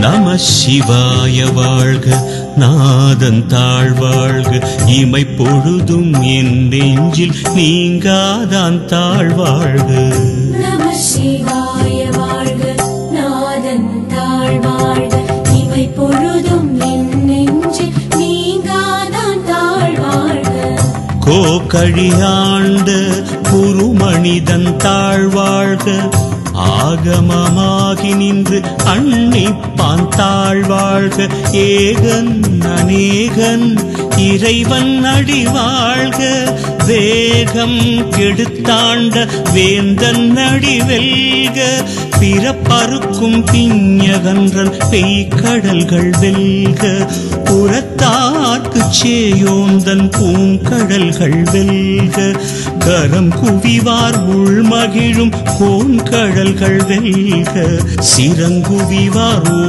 நம சிவாய வாழ்க நாதன் தாழ் வாழ்க. இமை பொழுதும் என் நெஞ்சில் நீங்காதான் தாழ் வாழ்க. நம சிவாய வாழ்க நாதன் தாழ் வாழ்க. இவை பொழுதும் என் நெஞ்சில் நீங்காதான் தாழ் வாழ்க. கோக்கழியாண்ட குருமணிதன் தாழ்வாழ்க ஆகமமாகி நின்று அன்னிப்பான் தாழ்வாழ்க. ஏகன் அநேகன் இறைவன் அடி வாழ்க வேகம் கெடுத்தாண்ட வேந்தன் அடி வெல்க பிறப்பறுக்கும் பிஞகன்றன் பெய்கடல்கள் வெல்க. புறத்தார்க்கு சேயோந்தன் பூங்கடல்கள் வெல்க. கரம் குவிவார் உள்மகிழும் கோன்கடல்கள் வெல்க. சிறங்குவிவார்